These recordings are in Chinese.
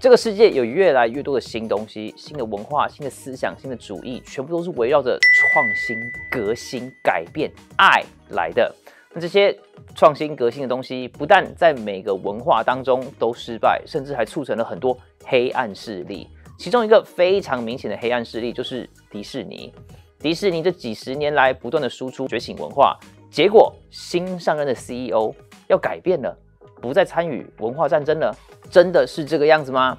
这个世界有越来越多的新东西、新的文化、新的思想、新的主义，全部都是围绕着创新、革新、改变、爱来的。那这些创新革新的东西，不但在每个文化当中都失败，甚至还促成了很多黑暗势力。其中一个非常明显的黑暗势力就是迪士尼。迪士尼这几十年来不断的输出觉醒文化，结果新上任的 CEO 要改变了。不再参与文化战争了，真的是这个样子吗？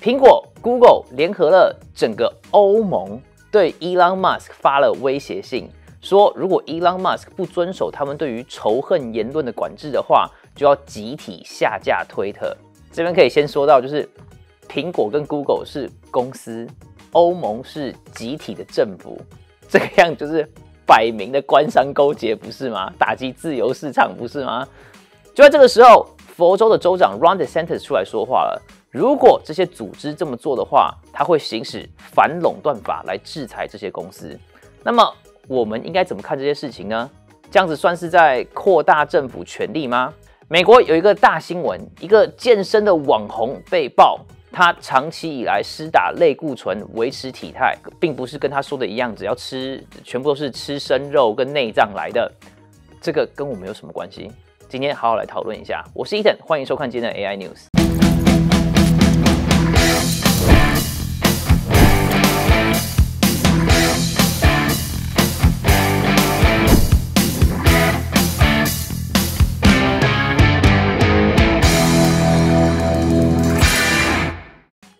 苹果、Google 联合了整个欧盟，对 Elon Musk 发了威胁信，说如果 Elon Musk 不遵守他们对于仇恨言论的管制的话，就要集体下架推特。这边可以先说到，就是苹果跟 Google 是公司，欧盟是集体的政府，这个样就是摆明的官商勾结，不是吗？打击自由市场，不是吗？就在这个时候，佛州的州长 Ron DeSantis 出来说话了。如果这些组织这么做的话，他会行使反垄断法来制裁这些公司。那么，我们应该怎么看这些事情呢？这样子算是在扩大政府权力吗？美国有一个大新闻，一个健身的网红被曝，他长期以来施打类固醇维持体态，并不是跟他说的一样，只要吃全部都是吃生肉跟内脏来的。这个跟我们有什么关系？今天好好来讨论一下。我是 Ethan，欢迎收看今天的 AI News。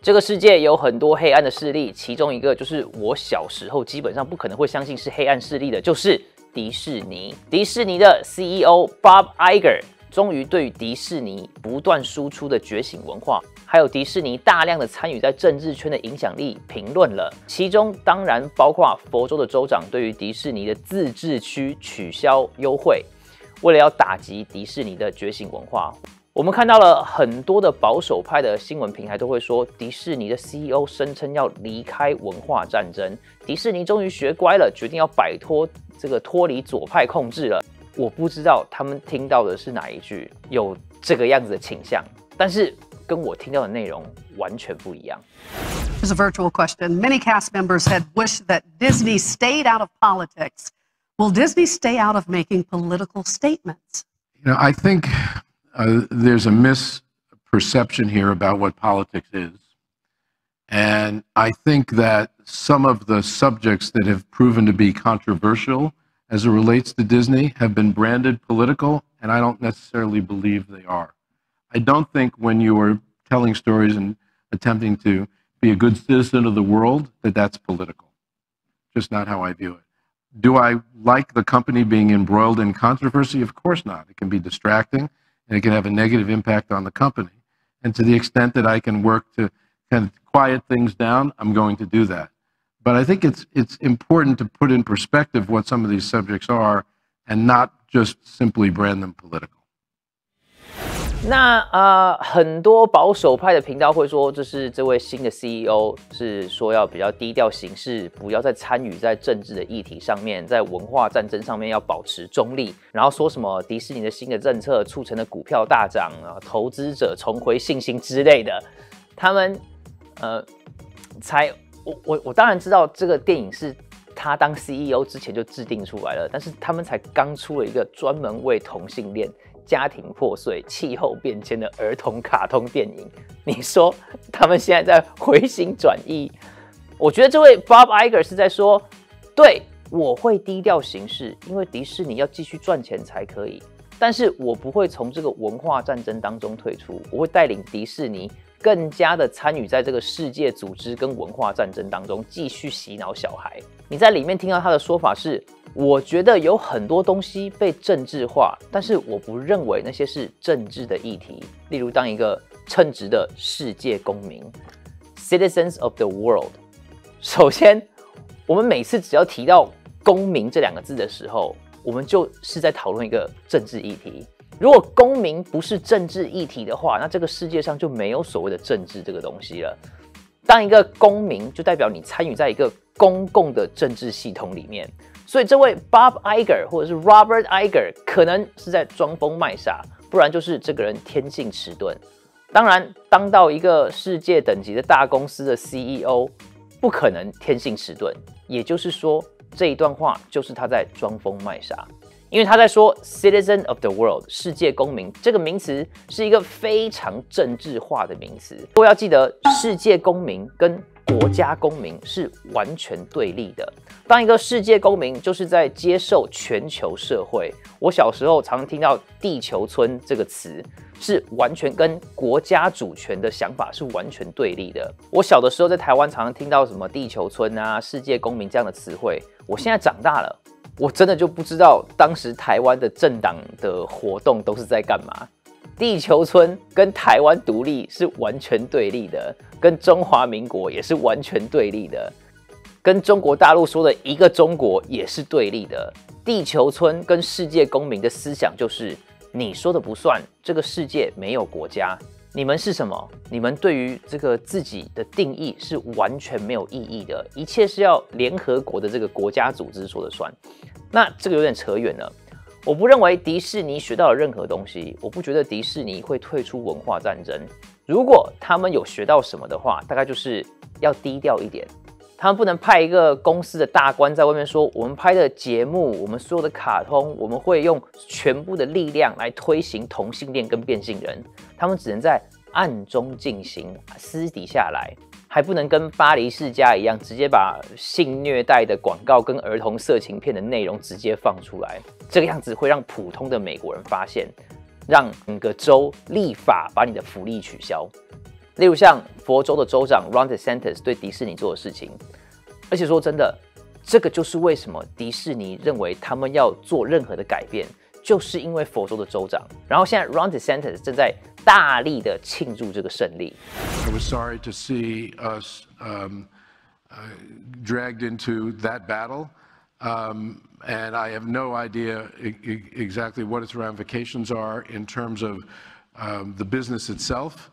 这个世界有很多黑暗的势力，其中一个就是我小时候基本上不可能会相信是黑暗势力的，就是。迪士尼，迪士尼的 CEO Bob Iger 终于对于迪士尼不断输出的觉醒文化，还有迪士尼大量的参与在政治圈的影响力评论了。其中当然包括佛州的州长对于迪士尼的自治区取消优惠，为了要打击迪士尼的觉醒文化。我们看到了很多的保守派的新闻平台都会说，迪士尼的 CEO 声称要离开文化战争。迪士尼终于学乖了，决定要摆脱这个脱离左派控制了。我不知道他们听到的是哪一句有这个样子的倾向，但是跟我听到的内容完全不一样。Here's a virtual question. Many cast members had wished that Disney stayed out of politics. Will Disney stay out of making political statements? You know, I think. Uh, there's a misperception here about what politics is. And I think that some of the subjects that have proven to be controversial as it relates to Disney have been branded political, and I don't necessarily believe they are. I don't think when you are telling stories and attempting to be a good citizen of the world that that's political. Just not how I view it. Do I like the company being embroiled in controversy? Of course not. It can be distracting and it can have a negative impact on the company. And to the extent that I can work to kind of quiet things down, I'm going to do that. But I think it's it's important to put in perspective what some of these subjects are and not just simply brand them political. 那呃，很多保守派的频道会说，这是这位新的 CEO 是说要比较低调行事，不要再参与在政治的议题上面，在文化战争上面要保持中立。然后说什么迪士尼的新的政策促成了股票大涨啊，投资者重回信心之类的。他们呃，才我我我当然知道这个电影是他当 CEO 之前就制定出来了，但是他们才刚出了一个专门为同性恋。家庭破碎、气候变迁的儿童卡通电影，你说他们现在在回心转意？我觉得这位 Bob Iger 是在说，对我会低调行事，因为迪士尼要继续赚钱才可以。但是我不会从这个文化战争当中退出，我会带领迪士尼更加的参与在这个世界组织跟文化战争当中，继续洗脑小孩。你在里面听到他的说法是。我觉得有很多东西被政治化，但是我不认为那些是政治的议题。例如，当一个称职的世界公民 （citizens of the world），首先，我们每次只要提到“公民”这两个字的时候，我们就是在讨论一个政治议题。如果公民不是政治议题的话，那这个世界上就没有所谓的政治这个东西了。当一个公民，就代表你参与在一个公共的政治系统里面。所以这位 Bob Iger 或者是 Robert Iger 可能是在装疯卖傻，不然就是这个人天性迟钝。当然，当到一个世界等级的大公司的 CEO，不可能天性迟钝。也就是说，这一段话就是他在装疯卖傻。因为他在说 “citizen of the world” 世界公民这个名词是一个非常政治化的名词。不过要记得，世界公民跟国家公民是完全对立的。当一个世界公民，就是在接受全球社会。我小时候常听到“地球村”这个词，是完全跟国家主权的想法是完全对立的。我小的时候在台湾常常听到什么“地球村”啊、“世界公民”这样的词汇。我现在长大了。我真的就不知道当时台湾的政党的活动都是在干嘛。地球村跟台湾独立是完全对立的，跟中华民国也是完全对立的，跟中国大陆说的一个中国也是对立的。地球村跟世界公民的思想就是你说的不算，这个世界没有国家。你们是什么？你们对于这个自己的定义是完全没有意义的，一切是要联合国的这个国家组织说了算。那这个有点扯远了。我不认为迪士尼学到了任何东西，我不觉得迪士尼会退出文化战争。如果他们有学到什么的话，大概就是要低调一点。他们不能派一个公司的大官在外面说，我们拍的节目，我们所有的卡通，我们会用全部的力量来推行同性恋跟变性人。他们只能在暗中进行，私底下来，还不能跟巴黎世家一样，直接把性虐待的广告跟儿童色情片的内容直接放出来。这个样子会让普通的美国人发现，让整个州立法把你的福利取消。例如像佛州的州长 Ron DeSantis 对迪士尼做的事情，而且说真的，这个就是为什么迪士尼认为他们要做任何的改变。就是因为佛州的州长，然后现在 Ron DeSantis 正在大力的庆祝这个胜利。I was sorry to see us um, uh, dragged into that battle. Um, and I have no idea e exactly what its ramifications are in terms of um, the business itself.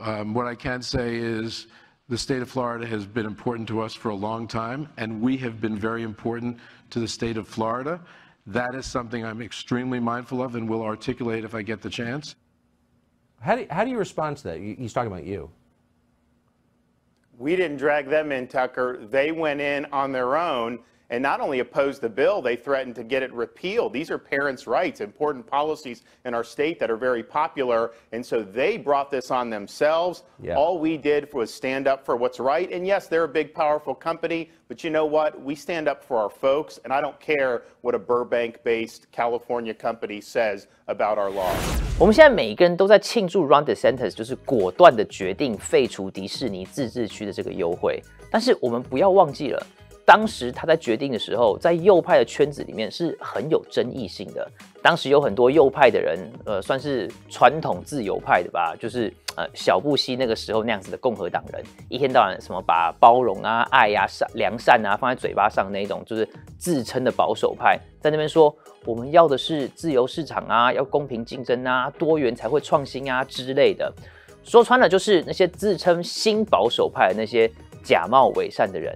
Um, what I can say is the state of Florida has been important to us for a long time, and we have been very important to the state of Florida. That is something I'm extremely mindful of and will articulate if I get the chance. How do, how do you respond to that? He's talking about you. We didn't drag them in, Tucker. They went in on their own and not only opposed the bill, they threatened to get it repealed. These are parents' rights, important policies in our state that are very popular. And so they brought this on themselves. Yeah. All we did was stand up for what's right. And yes, they're a big, powerful company, but you know what? We stand up for our folks, and I don't care what a Burbank based California company says about our laws. 我们现在每一个人都在庆祝 Ron DeSantis 就是果断的决定废除迪士尼自治区的这个优惠，但是我们不要忘记了。 当时他在决定的时候，在右派的圈子里面是很有争议性的。当时有很多右派的人，呃，算是传统自由派的吧，就是呃小布希那个时候那样子的共和党人，一天到晚什么把包容啊、爱呀、善良善啊放在嘴巴上那种，就是自称的保守派，在那边说我们要的是自由市场啊，要公平竞争啊，多元才会创新啊之类的。说穿了就是那些自称新保守派的那些假冒伪善的人。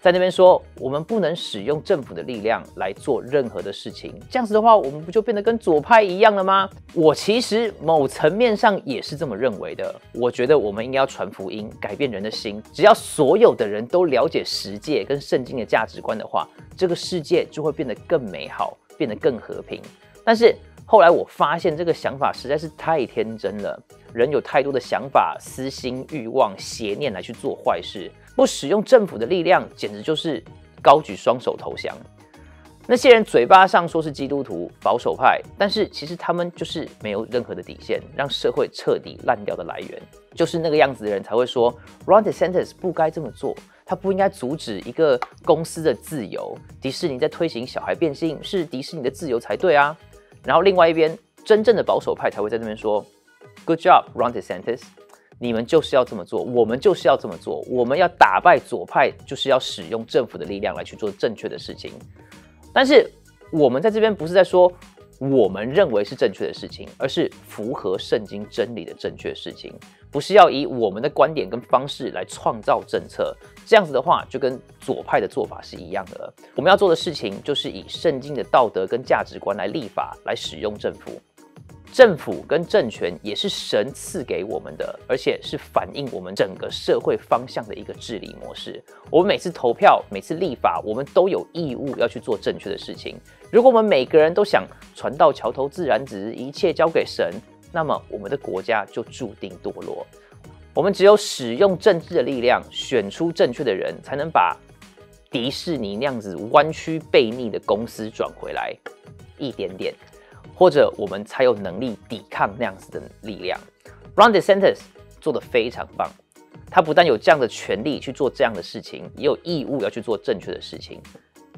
在那边说，我们不能使用政府的力量来做任何的事情，这样子的话，我们不就变得跟左派一样了吗？我其实某层面上也是这么认为的。我觉得我们应该要传福音，改变人的心。只要所有的人都了解十诫跟圣经的价值观的话，这个世界就会变得更美好，变得更和平。但是后来我发现，这个想法实在是太天真了。人有太多的想法、私心、欲望、邪念来去做坏事。不使用政府的力量，简直就是高举双手投降。那些人嘴巴上说是基督徒、保守派，但是其实他们就是没有任何的底线，让社会彻底烂掉的来源。就是那个样子的人才会说，Ron DeSantis 不该这么做，他不应该阻止一个公司的自由。迪士尼在推行小孩变性，是迪士尼的自由才对啊。然后另外一边，真正的保守派才会在那边说，Good job, Ron DeSantis。你们就是要这么做，我们就是要这么做。我们要打败左派，就是要使用政府的力量来去做正确的事情。但是我们在这边不是在说我们认为是正确的事情，而是符合圣经真理的正确事情，不是要以我们的观点跟方式来创造政策。这样子的话，就跟左派的做法是一样的。我们要做的事情就是以圣经的道德跟价值观来立法，来使用政府。政府跟政权也是神赐给我们的，而且是反映我们整个社会方向的一个治理模式。我们每次投票、每次立法，我们都有义务要去做正确的事情。如果我们每个人都想船到桥头自然直，一切交给神，那么我们的国家就注定堕落。我们只有使用政治的力量，选出正确的人，才能把迪士尼那样子弯曲背逆的公司转回来一点点。或者我们才有能力抵抗那样子的力量。Ron DeSantis 做的非常棒，他不但有这样的权利去做这样的事情，也有义务要去做正确的事情。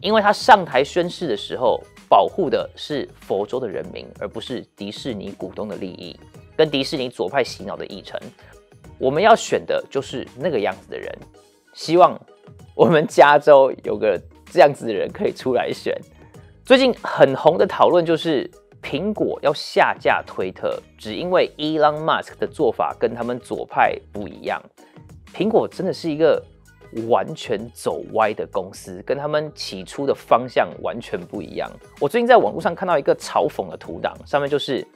因为他上台宣誓的时候，保护的是佛州的人民，而不是迪士尼股东的利益，跟迪士尼左派洗脑的议程。我们要选的就是那个样子的人。希望我们加州有个这样子的人可以出来选。最近很红的讨论就是。苹果要下架推特，只因为 Elon Musk 的做法跟他们左派不一样。苹果真的是一个完全走歪的公司，跟他们起初的方向完全不一样。我最近在网络上看到一个嘲讽的图档，上面就是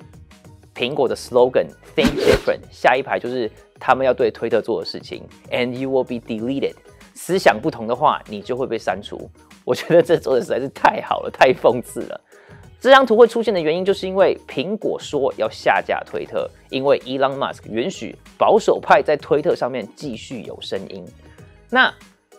苹果的 slogan “Think Different”，下一排就是他们要对推特做的事情，“And you will be deleted”。思想不同的话，你就会被删除。我觉得这做的实在是太好了，太讽刺了。这张图会出现的原因，就是因为苹果说要下架推特，因为 Elon Musk 允许保守派在推特上面继续有声音。那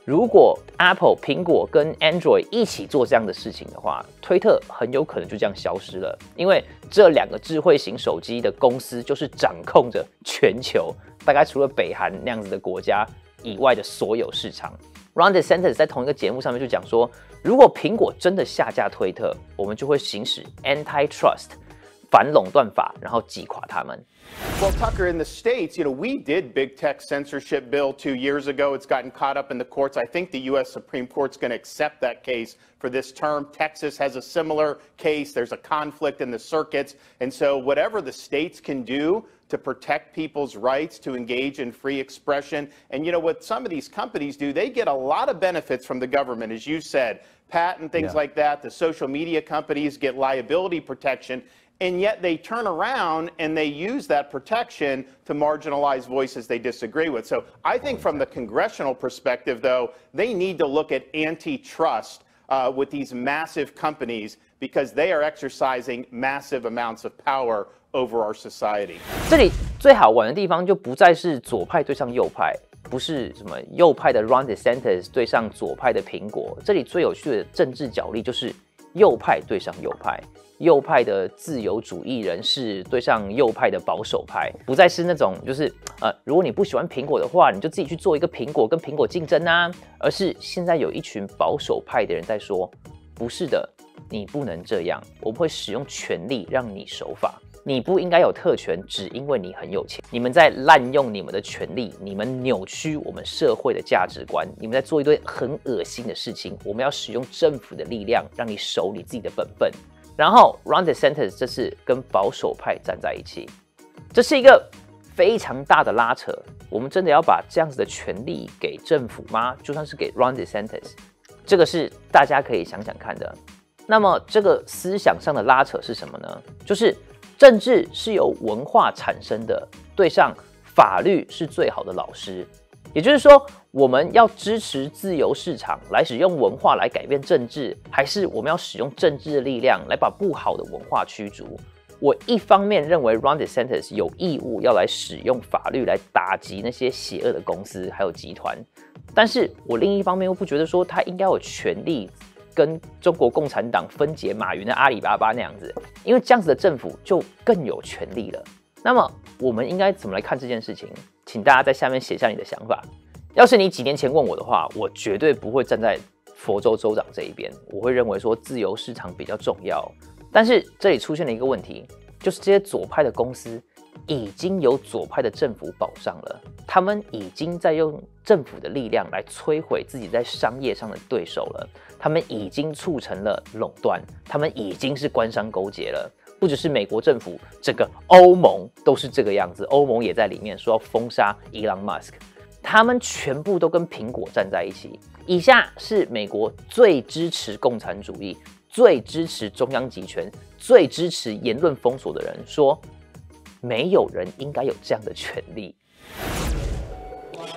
如果 Apple 苹果跟 Android 一起做这样的事情的话，推特很有可能就这样消失了，因为这两个智慧型手机的公司就是掌控着全球，大概除了北韩那样子的国家以外的所有市场。Ron DeSantis 在同一个节目上面就讲说，如果苹果真的下架推特，我们就会行使 antitrust 反垄断法，然后击垮他们。Well, Tucker, in the States, you know, we did big tech censorship bill two years ago. It's gotten caught up in the courts. I think the U.S. Supreme Court's going to accept that case for this term. Texas has a similar case. There's a conflict in the circuits. And so, whatever the states can do to protect people's rights to engage in free expression. And you know what some of these companies do, they get a lot of benefits from the government, as you said, patent things yeah. like that. The social media companies get liability protection. And yet they turn around and they use that protection to marginalize voices they disagree with. So I think from the congressional perspective, though, they need to look at antitrust uh, with these massive companies because they are exercising massive amounts of power over our society。这里最好玩的地方就不再是左派对上右派，不是什么右派的 Ron DeSantis 对上左派的苹果。这里最有趣的政治角力就是右派对上右派，右派的自由主义人士对上右派的保守派，不再是那种就是呃，如果你不喜欢苹果的话，你就自己去做一个苹果跟苹果竞争啊，而是现在有一群保守派的人在说，不是的，你不能这样，我们会使用权力让你守法。你不应该有特权，只因为你很有钱。你们在滥用你们的权利，你们扭曲我们社会的价值观，你们在做一堆很恶心的事情。我们要使用政府的力量，让你守你自己的本分。然后，Ron DeSantis 这次跟保守派站在一起，这是一个非常大的拉扯。我们真的要把这样子的权利给政府吗？就算是给 Ron DeSantis，这个是大家可以想想看的。那么，这个思想上的拉扯是什么呢？就是。政治是由文化产生的，对上法律是最好的老师。也就是说，我们要支持自由市场来使用文化来改变政治，还是我们要使用政治的力量来把不好的文化驱逐？我一方面认为 Ron DeSantis 有义务要来使用法律来打击那些邪恶的公司还有集团，但是我另一方面又不觉得说他应该有权利。跟中国共产党分解马云的阿里巴巴那样子，因为这样子的政府就更有权利了。那么我们应该怎么来看这件事情？请大家在下面写下你的想法。要是你几年前问我的话，我绝对不会站在佛州州长这一边，我会认为说自由市场比较重要。但是这里出现了一个问题，就是这些左派的公司。已经有左派的政府保障了，他们已经在用政府的力量来摧毁自己在商业上的对手了，他们已经促成了垄断，他们已经是官商勾结了。不只是美国政府，整个欧盟都是这个样子，欧盟也在里面说要封杀伊朗马斯克，他们全部都跟苹果站在一起。以下是美国最支持共产主义。最支持中央集权、最支持言论封锁的人说，没有人应该有这样的权利。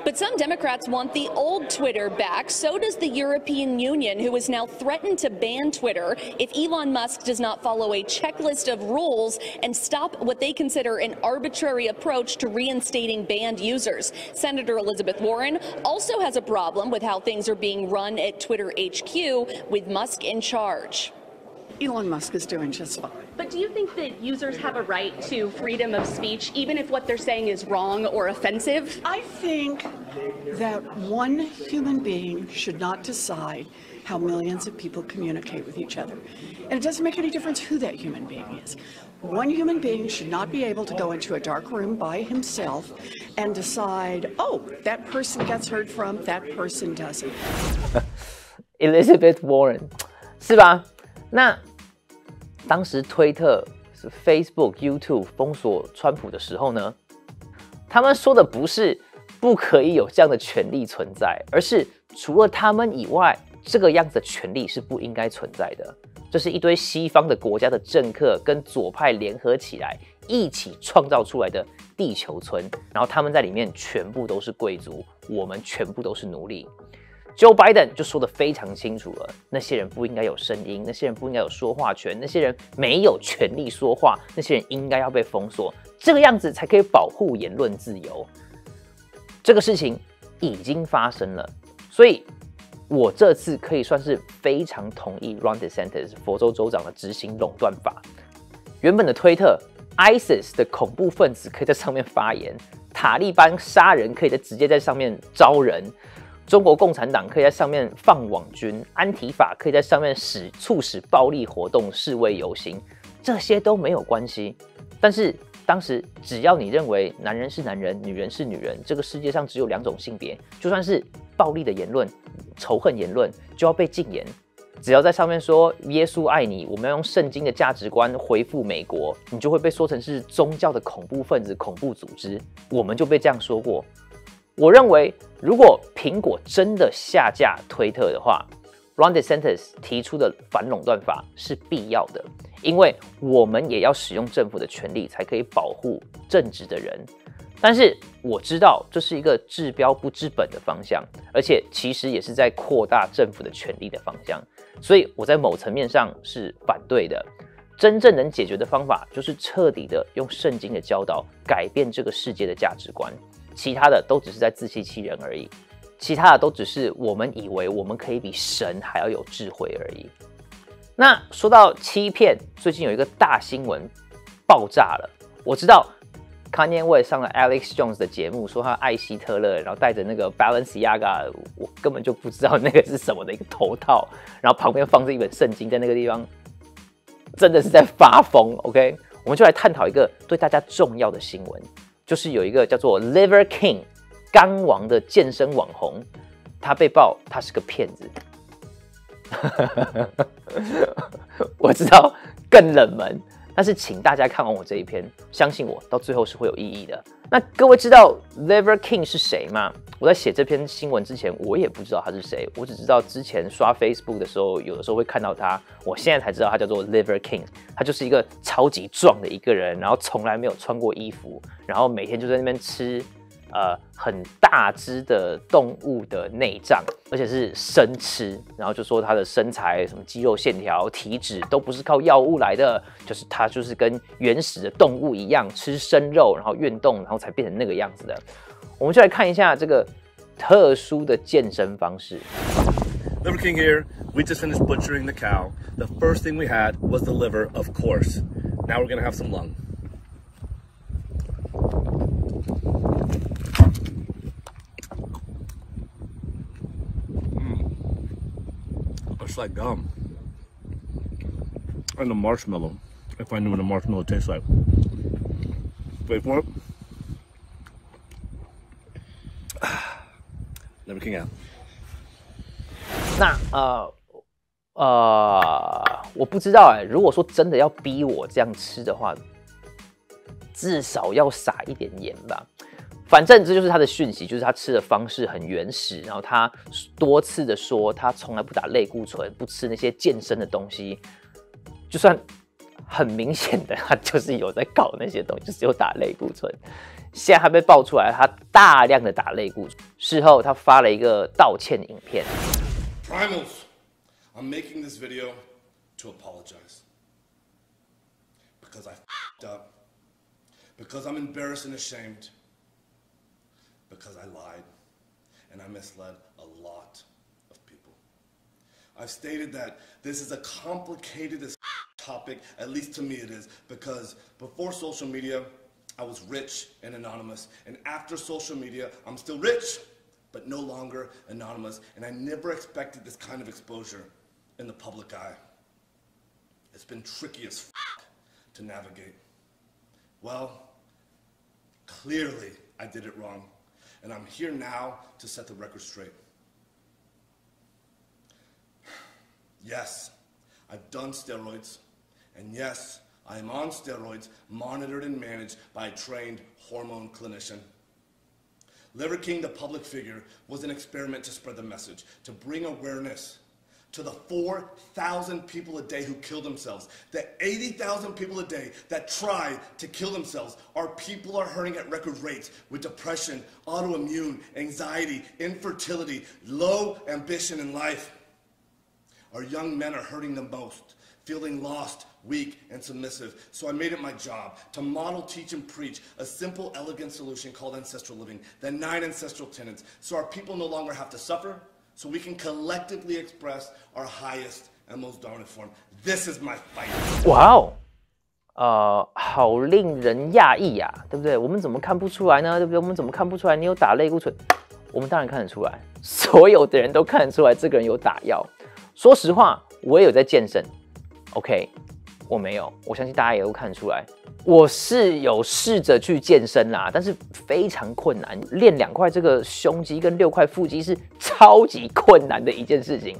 But some Democrats want the old Twitter back. So does the European Union, who has now threatened to ban Twitter if Elon Musk does not follow a checklist of rules and stop what they consider an arbitrary approach to reinstating banned users. Senator Elizabeth Warren also has a problem with how things are being run at Twitter HQ with Musk in charge. Elon Musk is doing just fine. But do you think that users have a right to freedom of speech, even if what they're saying is wrong or offensive? I think that one human being should not decide how millions of people communicate with each other. And it doesn't make any difference who that human being is. One human being should not be able to go into a dark room by himself and decide, oh, that person gets heard from, that person doesn't. Elizabeth Warren，是吧？那 当时推特是 Facebook、YouTube 封锁川普的时候呢，他们说的不是不可以有这样的权利存在，而是除了他们以外，这个样子的权利是不应该存在的。这是一堆西方的国家的政客跟左派联合起来一起创造出来的地球村，然后他们在里面全部都是贵族，我们全部都是奴隶。Joe Biden 就说的非常清楚了，那些人不应该有声音，那些人不应该有说话权，那些人没有权利说话，那些人应该要被封锁，这个样子才可以保护言论自由。这个事情已经发生了，所以我这次可以算是非常同意 Ron DeSantis 佛州州长的执行垄断法。原本的推特，ISIS 的恐怖分子可以在上面发言，塔利班杀人可以在直接在上面招人。中国共产党可以在上面放网军，安提法可以在上面使促使暴力活动、示威游行，这些都没有关系。但是当时只要你认为男人是男人，女人是女人，这个世界上只有两种性别，就算是暴力的言论、仇恨言论，就要被禁言。只要在上面说耶稣爱你，我们要用圣经的价值观回复美国，你就会被说成是宗教的恐怖分子、恐怖组织。我们就被这样说过。我认为，如果苹果真的下架推特的话，Ron DeSantis 提出的反垄断法是必要的，因为我们也要使用政府的权利，才可以保护正直的人。但是我知道这是一个治标不治本的方向，而且其实也是在扩大政府的权力的方向，所以我在某层面上是反对的。真正能解决的方法，就是彻底的用圣经的教导改变这个世界的价值观。其他的都只是在自欺欺人而已，其他的都只是我们以为我们可以比神还要有智慧而已。那说到欺骗，最近有一个大新闻爆炸了。我知道 Kanye 也上了 Alex Jones 的节目，说他爱希特勒，然后戴着那个 Balenciaga，我根本就不知道那个是什么的一个头套，然后旁边放着一本圣经，在那个地方真的是在发疯。OK，我们就来探讨一个对大家重要的新闻。就是有一个叫做 Liver King 肝王的健身网红，他被曝他是个骗子。我知道更冷门，但是请大家看完我这一篇，相信我，到最后是会有意义的。那各位知道 Liver King 是谁吗？我在写这篇新闻之前，我也不知道他是谁，我只知道之前刷 Facebook 的时候，有的时候会看到他，我现在才知道他叫做 Liver King，他就是一个超级壮的一个人，然后从来没有穿过衣服，然后每天就在那边吃。呃，很大只的动物的内脏，而且是生吃，然后就说他的身材、什么肌肉线条、体脂都不是靠药物来的，就是他就是跟原始的动物一样吃生肉，然后运动，然后才变成那个样子的。我们就来看一下这个特殊的健身方式。 Liver King here. We just finished butchering the cow. The first thing we had was the liver, of course. Now we're gonna have some lung. Mm. It's like gum. And a marshmallow. If I knew what a marshmallow tastes like. Wait for it. 那呃呃，我不知道哎、如果说真的要逼我这样吃的话，至少要撒一点盐吧。反正这就是他的讯息，就是他吃的方式很原始，然后他多次的说他从来不打类固醇，不吃那些健身的东西，就算很明显的他就是有在搞那些东西，就是有打类固醇。现在还被爆出来，他大量的打类固醇。事后他发了一个道歉影片。 Primals, I'm making this video to apologize. Because I fed up. Because I'm embarrassed and ashamed. Because I lied. And I misled a lot of people. I've stated that this is a complicated as topic, at least to me it is, because before social media, I was rich and anonymous. And after social media, I'm still rich, but no longer anonymous. And I never expected this kind of exposure in the public eye. It's been tricky as f- to navigate. Well, clearly I did it wrong. And I'm here now to set the record straight. Yes, I've done steroids. And yes, I am on steroids, monitored and managed by a trained hormone clinician. Liver King, the public figure, was an experiment to spread the message, to bring awareness to the 4,000 people a day who kill themselves. The 80,000 people a day that try to kill themselves. Our people are hurting at record rates with depression, autoimmune, anxiety, infertility, low ambition in life. Our young men are hurting the most, feeling lost, weak, and submissive. So I made it my job to model, teach, and preach a simple, elegant solution called ancestral living, the nine ancestral tenets, so our people no longer have to suffer, so we can collectively express our highest and most dominant form. This is my fight. 哇哦，呃，好令人讶异呀，对不对？我们怎么看不出来呢？对不对？我们怎么看不出来你有打类固醇？我们当然看得出来，所有的人都看得出来这个人有打药。说实话，我也有在健身 ，OK，我没有，我相信大家也都看出来，我是有试着去健身啦，但是非常困难，练两块这个胸肌跟六块腹肌是超级困难的一件事情，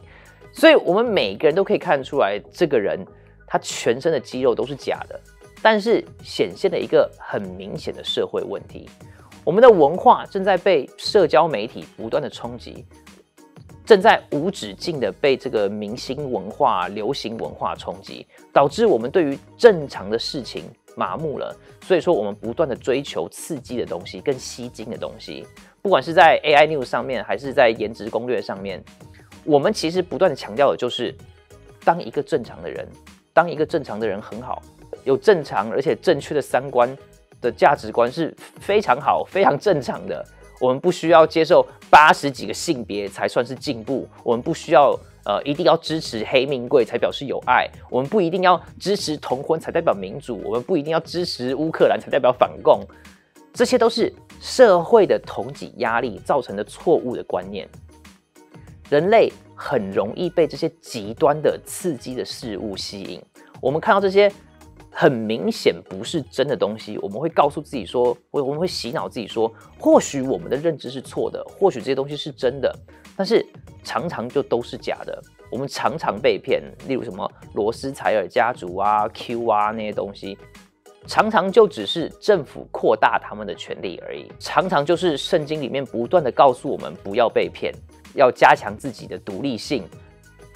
所以我们每个人都可以看出来，这个人他全身的肌肉都是假的，但是显现了一个很明显的社会问题，我们的文化正在被社交媒体不断的冲击。正在无止境的被这个明星文化、流行文化冲击，导致我们对于正常的事情麻木了。所以说，我们不断的追求刺激的东西、更吸睛的东西，不管是在 AI News 上面，还是在颜值攻略上面，我们其实不断的强调的就是，当一个正常的人，当一个正常的人很好，有正常而且正确的三观的价值观是非常好、非常正常的。我们不需要接受八十几个性别才算是进步，我们不需要呃一定要支持黑命贵才表示有爱，我们不一定要支持同婚才代表民主，我们不一定要支持乌克兰才代表反共，这些都是社会的同挤压力造成的错误的观念。人类很容易被这些极端的刺激的事物吸引，我们看到这些。很明显不是真的东西，我们会告诉自己说，我我们会洗脑自己说，或许我们的认知是错的，或许这些东西是真的，但是常常就都是假的。我们常常被骗，例如什么罗斯柴尔家族啊、Q 啊那些东西，常常就只是政府扩大他们的权利而已，常常就是圣经里面不断的告诉我们不要被骗，要加强自己的独立性。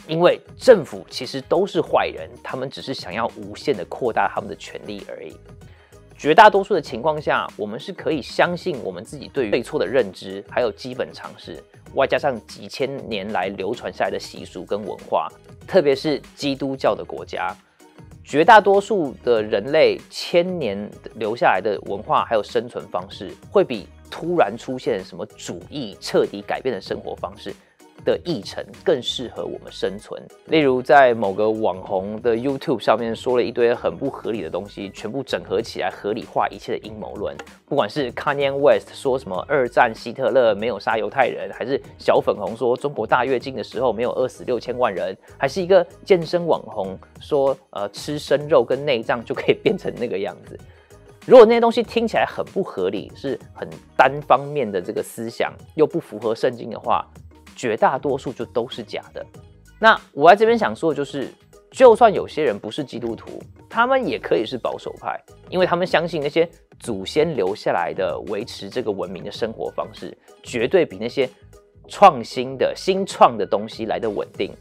因为政府其实都是坏人，他们只是想要无限的扩大他们的权利而已。绝大多数的情况下，我们是可以相信我们自己对于对错的认知，还有基本常识，外加上几千年来流传下来的习俗跟文化，特别是基督教的国家，绝大多数的人类千年留下来的文化还有生存方式，会比突然出现什么主义彻底改变的生活方式。的议程更适合我们生存。例如，在某个网红的 YouTube 上面说了一堆很不合理的东西，全部整合起来合理化一切的阴谋论。不管是 Kanye West 说什么二战希特勒没有杀犹太人，还是小粉红说中国大跃进的时候没有饿死六千万人，还是一个健身网红说呃吃生肉跟内脏就可以变成那个样子。如果那些东西听起来很不合理，是很单方面的这个思想，又不符合圣经的话，绝大多数就都是假的。那我在这边想说的就是，就算有些人不是基督徒，他们也可以是保守派，因为他们相信那些祖先留下来的维持这个文明的生活方式，绝对比那些创新的新创的东西来的稳定。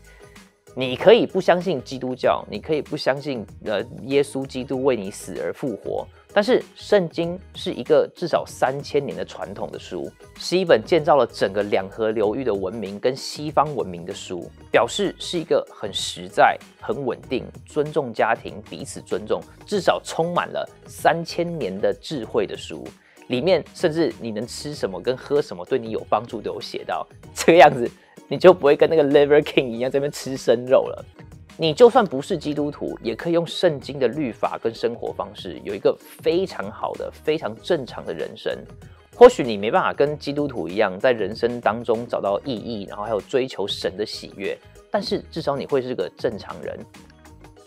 你可以不相信基督教，你可以不相信呃耶稣基督为你死而复活，但是圣经是一个至少三千年的传统的书，是一本建造了整个两河流域的文明跟西方文明的书，表示是一个很实在、很稳定、尊重家庭、彼此尊重，至少充满了三千年的智慧的书。里面甚至你能吃什么跟喝什么对你有帮助都有写到，这个样子。你就不会跟那个 Liver King 一样在那边吃生肉了。你就算不是基督徒，也可以用圣经的律法跟生活方式，有一个非常好的、非常正常的人生。或许你没办法跟基督徒一样，在人生当中找到意义，然后还有追求神的喜悦，但是至少你会是个正常人。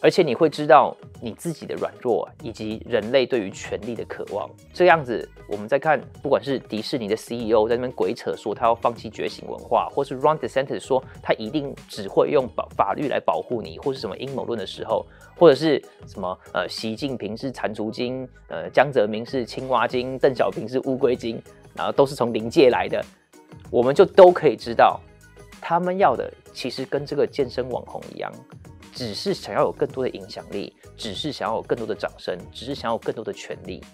而且你会知道你自己的软弱，以及人类对于权力的渴望。这样子，我们在看，不管是迪士尼的 CEO 在那边鬼扯说他要放弃觉醒文化，或是 Ron DeSantis 说他一定只会用保法律来保护你，或是什么阴谋论的时候，或者是什么呃习近平是蟾蜍精，呃江泽民是青蛙精，邓小平是乌龟精，然后都是从灵界来的，我们就都可以知道，他们要的其实跟这个健身网红一样。只是想要有更多的影响力，只是想要有更多的掌声，只是想要有更多的权利。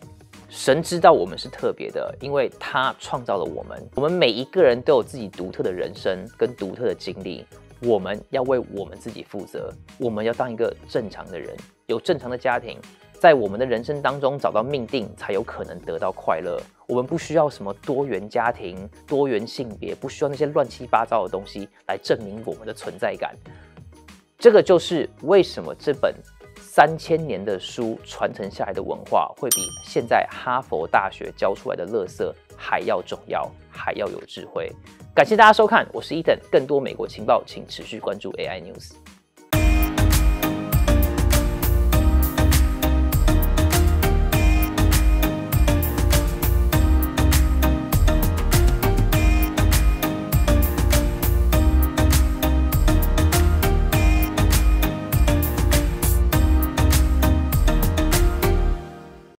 神知道我们是特别的，因为他创造了我们。我们每一个人都有自己独特的人生跟独特的经历，我们要为我们自己负责。我们要当一个正常的人，有正常的家庭，在我们的人生当中找到命定，才有可能得到快乐。我们不需要什么多元家庭、多元性别，不需要那些乱七八糟的东西来证明我们的存在感。这个就是为什么这本三千年的书传承下来的文化，会比现在哈佛大学教出来的乐色还要重要，还要有智慧。感谢大家收看，我是伊登，更多美国情报，请持续关注 AI News。